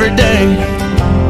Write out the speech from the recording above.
every day.